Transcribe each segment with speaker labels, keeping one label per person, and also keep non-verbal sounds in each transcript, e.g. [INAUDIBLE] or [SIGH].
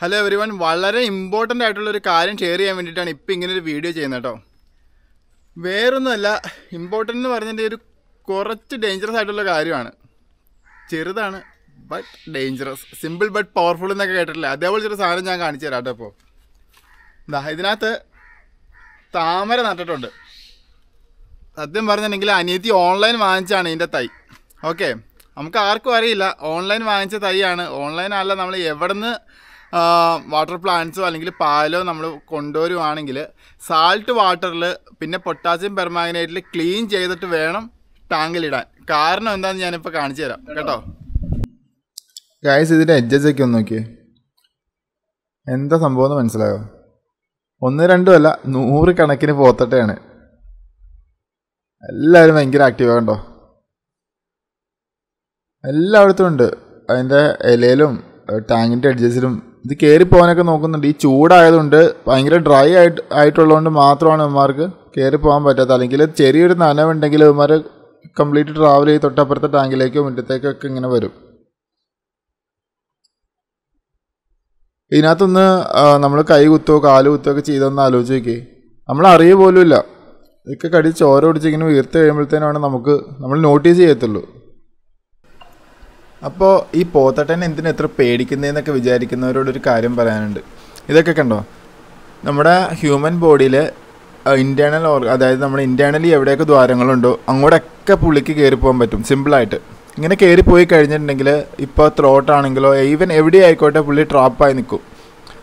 Speaker 1: Hello everyone വളരെ important ആയിട്ടുള്ള ഒരു കാര്യം ഷെയർ ചെയ്യാൻ വേണ്ടിയിട്ടാണ് ഇപ്പം ഇങ്ങനെ ഒരു വീഡിയോ ചെയ്യുന്നത് കേട്ടോ വേറൊന്നുമല്ല ഇമ്പോർട്ടന്റ് എന്ന് പറഞ്ഞതിന്റെ ഒരു കുറച്ച് ഡേഞ്ചറസ് ആയിട്ടുള്ള കാര്യമാണ്. ചെറുതാണ് but dangerous simple but powerful എന്നൊക്കെ കേട്ടിട്ടില്ല? അതേപോലെ ചെറിയ സാധനം ഞാൻ കാണിച്ചു തരാം കേട്ടോ ഇപ്പോൾ ഇതിനകത്ത് താമര നട്ടിട്ടുണ്ട്. സത്യം പറഞ്ഞിട്ടുണ്ടെങ്കിൽ അനിയത്തി ഓൺലൈൻ വാങ്ങിച്ചാണ് ഇതിന്റെ തൈ. ഓക്കെ നമുക്ക് ആർക്കും അറിയില്ല. ഓൺലൈൻ വാങ്ങിച്ച തൈയാണ്. ഓൺലൈൻ അല്ല നമ്മൾ എവിടെ നിന്ന് വാട്ടർ പ്ലാന്റ്സോ അല്ലെങ്കിൽ പാലോ നമ്മൾ കൊണ്ടുവരുവാണെങ്കിൽ സാൾട്ട് വാട്ടറിൽ പിന്നെ പൊട്ടാസ്യം പെർമാഗ്നേറ്റിൽ ക്ലീൻ ചെയ്തിട്ട് വേണം ടാങ്കിലിടാൻ കാരണം എന്താണെന്ന് ഞാനിപ്പോൾ കാണിച്ചു തരാം. കേട്ടോ?
Speaker 2: ഗായ്സ് ഇതിന്റെ എഡ്ജസ് ഒക്കെ ഒന്ന് നോക്കിയേ. എന്താ സംഭവം എന്ന് മനസ്സിലായോ? ഒന്ന് രണ്ടും അല്ല നൂറ് കണക്കിന് പോത്തട്ടെയാണ്. എല്ലാവരും ഭയങ്കര ആക്റ്റീവ് ആകണ്ടോ എല്ലായിടത്തും ഉണ്ട്. അതിന്റെ ഇലയിലും ടാങ്കിന്റെ എഡ്ജസിലും ഇത് കയറി പോകാനൊക്കെ നോക്കുന്നുണ്ട്. ഈ ചൂടായതുകൊണ്ട് ഭയങ്കര ഡ്രൈ ആയിട്ട് ആയിട്ടുള്ളതുകൊണ്ട് മാത്രമാണ് ഇവന്മാർക്ക് പോകാൻ പറ്റാത്തത്. അല്ലെങ്കിൽ ചെറിയൊരു നനവുണ്ടെങ്കിൽ ഇവന്മാർ കംപ്ലീറ്റ് ട്രാവൽ ചെയ്ത് തൊട്ടപ്പുറത്തെ ടാങ്കിലേക്കോ മുറ്റത്തേക്കോ ഒക്കെ ഇങ്ങനെ വരും. ഇതിനകത്തൊന്ന് നമ്മൾ കൈ കുത്തോ കാൽ കുത്തോ ഒക്കെ ചെയ്തൊന്ന് ആലോചിച്ച് നോക്കി നമ്മൾ അറിയ പോലും ഇല്ല ഇതൊക്കെ കടിച്ച് ചോര പിടിച്ച് ഇങ്ങനെ വീർത്ത് കഴിയുമ്പോഴത്തേനാണ് നമുക്ക് നമ്മൾ നോട്ടീസ് ചെയ്യത്തുള്ളൂ. അപ്പോൾ ഈ പോത്തട്ടനെ എന്തിനു എത്ര പേടിക്കുന്നതെന്നൊക്കെ വിചാരിക്കുന്നവരോടൊരു കാര്യം പറയാനുണ്ട്. ഇതൊക്കെ കണ്ടോ? നമ്മുടെ ഹ്യൂമൻ ബോഡിയിൽ ഇന്റേർണൽ ഓർ അതായത് നമ്മൾ ഇന്റേർണലി എവിടെയൊക്കെ ദ്വാരങ്ങളുണ്ടോ അങ്ങോട്ടൊക്കെ പുള്ളിക്ക് കയറി പോകാൻ പറ്റും സിമ്പിളായിട്ട് ഇങ്ങനെ കയറി പോയി കഴിഞ്ഞിട്ടുണ്ടെങ്കിൽ ഇപ്പോൾ ത്രോട്ടാണെങ്കിലോ ഈവൻ എവിടെ ആയിക്കോട്ടെ പുള്ളി ട്രാപ്പായി നിൽക്കും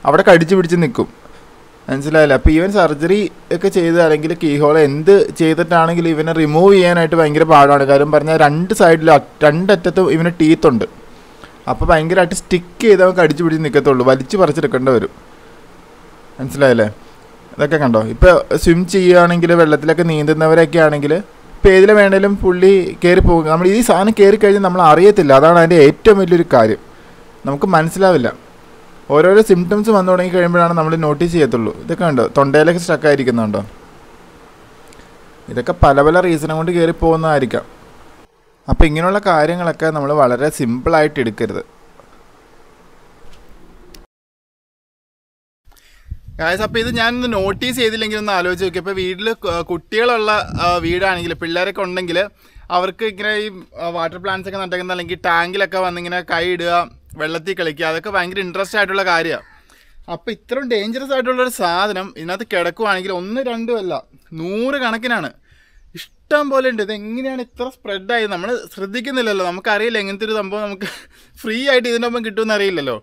Speaker 2: അവിടെ കടിച്ചു പിടിച്ച് നിൽക്കും മനസ്സിലായില്ല. അപ്പോൾ ഈവൻ സർജറി ഒക്കെ ചെയ്ത് അല്ലെങ്കിൽ കീഹോൾ എന്ത് ചെയ്തിട്ടാണെങ്കിലും ഇവനെ റിമൂവ് ചെയ്യാനായിട്ട് ഭയങ്കര പാടാണ്. കാര്യം പറഞ്ഞാൽ രണ്ട് സൈഡിലും രണ്ടറ്റത്തും ഇവന് ടീത്തുണ്ട് അപ്പോൾ ഭയങ്കരമായിട്ട് സ്റ്റിക്ക് ചെയ്ത് അവൻ കടിച്ചു പിടിച്ച് നിൽക്കത്തുള്ളൂ വലിച്ചു പറിച്ചെടുക്കേണ്ടി വരും. മനസ്സിലായല്ലേ? ഇതൊക്കെ കണ്ടോ? ഇപ്പോൾ സ്വിം ചെയ്യുകയാണെങ്കിൽ വെള്ളത്തിലൊക്കെ നീന്തുന്നവരൊക്കെ ആണെങ്കിൽ ഇപ്പോൾ ഏതിലെ വേണേലും പുള്ളി കയറി പോകും. നമ്മൾ ഈ സാധനം കയറി കഴിഞ്ഞാൽ നമ്മൾ അറിയത്തില്ല. അതാണ് അതിന്റെ ഏറ്റവും വലിയൊരു കാര്യം. നമുക്ക് മനസ്സിലാവില്ല. ഓരോരോ സിംറ്റംസ് വന്നു തുടങ്ങി കഴിയുമ്പോഴാണ് നമ്മൾ നോട്ടീസ് ചെയ്യത്തുള്ളൂ. ഇതൊക്കെ ഉണ്ടോ തൊണ്ടയിലൊക്കെ സ്റ്റക്ക് ആയിരിക്കുന്നുണ്ടോ? ഇതൊക്കെ പല പല റീസണും കൊണ്ട് കയറി പോകുന്നതായിരിക്കാം. അപ്പോൾ ഇങ്ങനെയുള്ള കാര്യങ്ങളൊക്കെ നമ്മൾ വളരെ സിമ്പിളായിട്ട് എടുക്കരുത്.
Speaker 1: ഗായസ് അപ്പോൾ ഇത് ഞാനൊന്ന് നോട്ടീസ് ചെയ്തില്ലെങ്കിൽ ഒന്ന് ആലോചിച്ച് നോക്കി ഇപ്പോൾ വീട്ടിൽ കുട്ടികളുള്ള വീടാണെങ്കിൽ പിള്ളേരൊക്കെ ഉണ്ടെങ്കിൽ അവർക്ക് ഇങ്ങനെ ഈ വാട്ടർ പ്ലാന്റ്സ് ഒക്കെ നട്ടേക്കുന്ന അല്ലെങ്കിൽ ടാങ്കിലൊക്കെ വന്നിങ്ങനെ കൈ ഇടുക വെള്ളത്തിൽ കളിക്കുക. അതൊക്കെ ഭയങ്കര ഇൻട്രസ്റ്റ് ആയിട്ടുള്ള കാര്യമാണ് അപ്പോൾ ഇത്രയും ഡേഞ്ചറസ് ആയിട്ടുള്ള ഒരു സാധനം ഇതിനകത്ത് കിടക്കുവാണെങ്കിൽ ഒന്ന് രണ്ടും അല്ല നൂറ് കണക്കിനാണ്. ഇഷ്ടം പോലെ ഉണ്ട്. ഇത് എങ്ങനെയാണ് ഇത്ര സ്പ്രെഡായി നമ്മൾ ശ്രദ്ധിക്കുന്നില്ലല്ലോ. നമുക്കറിയില്ല എങ്ങനത്തെ ഒരു സംഭവം നമുക്ക് ഫ്രീ ആയിട്ട് ഇതിന്റെ ഒപ്പം കിട്ടുമെന്ന് അറിയില്ലല്ലോ.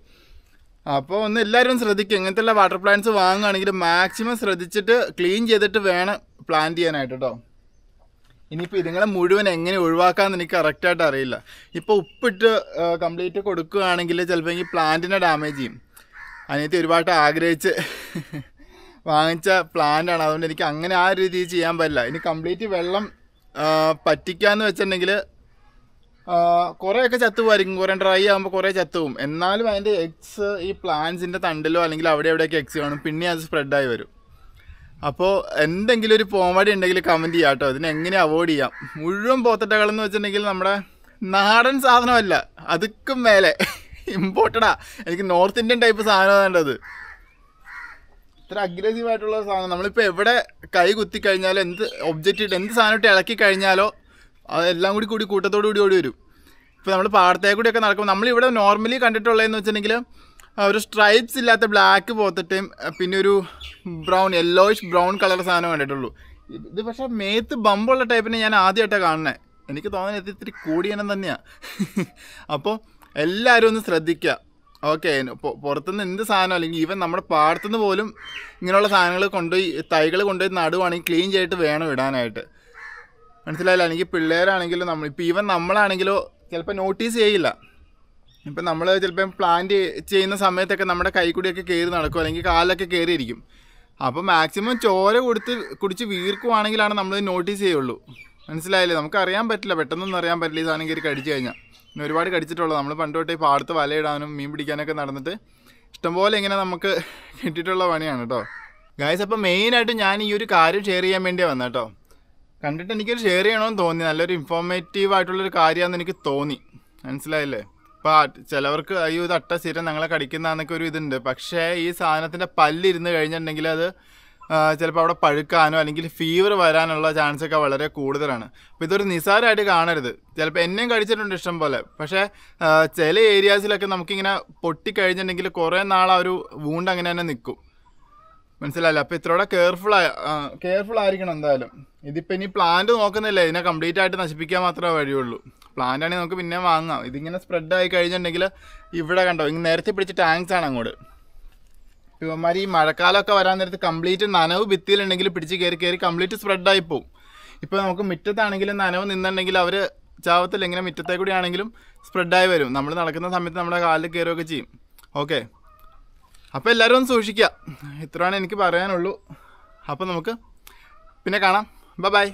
Speaker 1: അപ്പോൾ ഒന്ന് എല്ലാവരും ശ്രദ്ധിക്കുക ഇങ്ങനത്തെ വാട്ടർ പ്ലാന്റ്സ് വാങ്ങുകയാണെങ്കിൽ മാക്സിമം ശ്രദ്ധിച്ചിട്ട് ക്ലീൻ ചെയ്തിട്ട് വേണം പ്ലാന്റ് ചെയ്യാനായിട്ട് കേട്ടോ ഇനിയിപ്പോൾ ഇതുങ്ങളെ മുഴുവൻ എങ്ങനെ ഒഴിവാക്കാമെന്ന് എനിക്ക് കറക്റ്റായിട്ട് അറിയില്ല. ഇപ്പോൾ ഉപ്പിട്ട് കംപ്ലീറ്റ് കൊടുക്കുകയാണെങ്കിൽ ചിലപ്പോൾ ഈ പ്ലാന്റിനെ ഡാമേജ് ചെയ്യും. അതിനകത്ത് ഒരുപാട് ആഗ്രഹിച്ച് വാങ്ങിച്ച പ്ലാന്റാണ് അതുകൊണ്ട് എനിക്ക് അങ്ങനെ ആ രീതിയിൽ ചെയ്യാൻ പറ്റില്ല. ഇനി കംപ്ലീറ്റ് വെള്ളം പറ്റിക്കാന്ന് വെച്ചിട്ടുണ്ടെങ്കിൽ കുറേയൊക്കെ ചത്തുപോയിരിക്കും കുറേ ഡ്രൈ ആകുമ്പോൾ കുറേ ചത്തുപോകും. എന്നാലും അതിന്റെ എഗ്സ് ഈ പ്ലാന്റ്സിന്റെ തണ്ടിലോ അല്ലെങ്കിൽ അവിടെ എവിടെയൊക്കെ എഗ്സ് കാണും. പിന്നെ അത് സ്പ്രെഡായി വരും. അപ്പോൾ എന്തെങ്കിലും ഒരു പോംവടി ഉണ്ടെങ്കിൽ കമന്റ് ചെയ്യാം കേട്ടോ ഇതിനെ എങ്ങനെ അവോയ്ഡ് ചെയ്യാം? മുഴുവൻ പോത്തട്ടകളെന്ന് വെച്ചിട്ടുണ്ടെങ്കിൽ നമ്മുടെ നാടൻ സാധനമല്ല. അതുക്കും മേലെ. ഇമ്പോർട്ടഡാ എനിക്ക് നോർത്ത് ഇന്ത്യൻ ടൈപ്പ് സാധനമാണ് വേണ്ടത്. ഇത്ര അഗ്രസീവ് ആയിട്ടുള്ള സാധനം. നമ്മളിപ്പോൾ എവിടെ കൈ കുത്തി കഴിഞ്ഞാലോ എന്ത് ഒബ്ജക്റ്റ് ഇട്ട് എന്ത് സാധനം ഇട്ട് ഇളക്കി കഴിഞ്ഞാലോ അതെല്ലാം കൂടി കൂടി കൂട്ടത്തോടു കൂടി ഓടി വരും. ഇപ്പോൾ നമ്മൾ പാടത്തേക്കൂടിയൊക്കെ നടക്കുമ്പോൾ നമ്മളിവിടെ നോർമലി കണ്ടിട്ടുള്ളതെന്ന് വെച്ചിട്ടുണ്ടെങ്കിൽ ഒരു സ്ട്രൈപ്സ് ഇല്ലാത്ത ബ്ലാക്ക് പോത്തിട്ടും പിന്നെ ഒരു ബ്രൗൺ യെല്ലോയിഷ് ബ്രൗൺ കളർ സാധനം കണ്ടിട്ടുള്ളൂ. ഇത് പക്ഷേ മേത്ത് ബമ്പുള്ള ടൈപ്പിനെ ഞാൻ ആദ്യമായിട്ടാണ് കാണുന്നത് എനിക്ക് തോന്നുന്നത് ഇത് ഇത്തിരി കൂടിയണം തന്നെയാണ് [LAUGHS] അപ്പോൾ എല്ലാവരും ഒന്ന് ശ്രദ്ധിക്കുക ഓക്കെ പുറത്തുനിന്ന് എന്ത് സാധനം അല്ലെങ്കിൽ ഈവൻ നമ്മുടെ പാടത്തുനിന്ന് പോലും ഇങ്ങനെയുള്ള സാധനങ്ങൾ കൊണ്ടുപോയി തൈകൾ കൊണ്ടുപോയി നടുവാണെങ്കിൽ ക്ലീൻ ചെയ്തിട്ട് വേണം ഇടാനായിട്ട്. മനസ്സിലായില്ല? അല്ലെങ്കിൽ പിള്ളേരാണെങ്കിലും നമ്മൾ ഇപ്പോൾ ഈവൻ നമ്മളാണെങ്കിലോ ചിലപ്പോൾ നോട്ടീസ് ചെയ്യില്ല. ഇപ്പം നമ്മൾ ചിലപ്പം പ്ലാന്റ് ചെയ്യുന്ന സമയത്തൊക്കെ നമ്മുടെ കൈക്കുടിയൊക്കെ കൂടിയൊക്കെ കയറി നടക്കും അല്ലെങ്കിൽ കാലിലൊക്കെ കയറിയിരിക്കും. അപ്പോൾ മാക്സിമം ചോര കൊടുത്ത് കുടിച്ച് വീർക്കുവാണെങ്കിലാണ് നമ്മൾ നോട്ടീസ് ചെയ്യുള്ളൂ. മനസ്സിലായില്ലേ? നമുക്ക് അറിയാൻ പറ്റില്ല. പെട്ടെന്നൊന്നും അറിയാൻ പറ്റില്ല. ഈ സാധനം കയറി കടിച്ചു കഴിഞ്ഞാൽ. പിന്നെ ഒരുപാട് കടിച്ചിട്ടുള്ളത് നമ്മൾ പണ്ട് തൊട്ടേ പാടത്ത് വലയിടാനും മീൻ പിടിക്കാനൊക്കെ നടന്നിട്ട് ഇഷ്ടംപോലെ ഇങ്ങനെ നമുക്ക് കിട്ടിയിട്ടുള്ള പണിയാണ് കേട്ടോ ഗായ്സ് അപ്പോൾ മെയിനായിട്ട് ഞാൻ ഈ ഒരു കാര്യം ഷെയർ ചെയ്യാൻ വേണ്ടി വന്നത് കേട്ടോ കണ്ടിട്ട് എനിക്കൊരു ഷെയർ ചെയ്യണമെന്ന് തോന്നി. നല്ലൊരു ഇൻഫോർമേറ്റീവ് ആയിട്ടുള്ളൊരു കാര്യമാണെന്ന് എനിക്ക് തോന്നി. മനസ്സിലായില്ലേ? ഇപ്പോൾ ചിലവർക്ക് അയ്യോ ഇത് അട്ട സ്ഥിരം ഞങ്ങളെ കടിക്കുന്നതെന്നൊക്കെ ഒരു ഇതുണ്ട്. പക്ഷേ ഈ സാധനത്തിന്റെ പല്ലിരുന്ന് കഴിഞ്ഞിട്ടുണ്ടെങ്കിൽ അത് ചിലപ്പോൾ അവിടെ പഴുക്കാനോ അല്ലെങ്കിൽ ഫീവർ വരാനുള്ള ചാൻസ് ഒക്കെ വളരെ കൂടുതലാണ്. അപ്പോൾ ഇതൊരു നിസാരമായിട്ട് കാണരുത്. ചിലപ്പോൾ എന്നെയും കടിച്ചിട്ടുണ്ട് ഇഷ്ടം പോലെ. പക്ഷേ ചില ഏരിയാസിലൊക്കെ നമുക്കിങ്ങനെ പൊട്ടിക്കഴിഞ്ഞിട്ടുണ്ടെങ്കിൽ കുറേ നാൾ ആ ഒരു വൂണ്ട് അങ്ങനെ തന്നെ നിൽക്കും മനസ്സിലായില്ല? അപ്പോൾ ഇത്രയോടെ കെയർഫുൾ കെയർഫുൾ ആയിരിക്കണം എന്തായാലും. ഇതിപ്പോൾ ഇനി പ്ലാന്റ് നോക്കുന്നില്ല. ഇതിനെ കംപ്ലീറ്റ് ആയിട്ട് നശിപ്പിക്കാൻ മാത്രമേ വഴിയുള്ളൂ. പ്ലാന്റ് ആണെങ്കിൽ നമുക്ക് പിന്നെ വാങ്ങാം. ഇതിങ്ങനെ സ്പ്രെഡ് ആയി കഴിഞ്ഞിട്ടുണ്ടെങ്കിൽ ഇവിടെ കണ്ടോ ഇങ്ങനെ നേരത്തെ പിടിച്ച ടാങ്ക്സ് ആണ് അങ്ങോട്ട്. ഇവന്മാർ ഈ മഴക്കാലമൊക്കെ വരാൻ നേരത്ത് കംപ്ലീറ്റ് നനവ് ഭിത്തിയിലുണ്ടെങ്കിൽ പിടിച്ച് കയറി കയറി കംപ്ലീറ്റ് സ്പ്രെഡായി പോവും. ഇപ്പോൾ നമുക്ക് മുറ്റത്താണെങ്കിലും നനവ് നിന്നുണ്ടെങ്കിൽ അവർ ചാവത്തിൽ ഇങ്ങനെ മുറ്റത്തെ കൂടി ആണെങ്കിലും സ്പ്രെഡായി വരും. നമ്മൾ നടക്കുന്ന സമയത്ത് നമ്മുടെ കാലിൽ കയറുകയൊക്കെ ചെയ്യും. ഓക്കെ അപ്പോൾ എല്ലാവരും ഒന്ന് സൂക്ഷിക്കുക. ഇത്രയാണ് എനിക്ക് പറയാനുള്ളൂ. അപ്പോൾ നമുക്ക് പിന്നെ കാണാം. Bye bye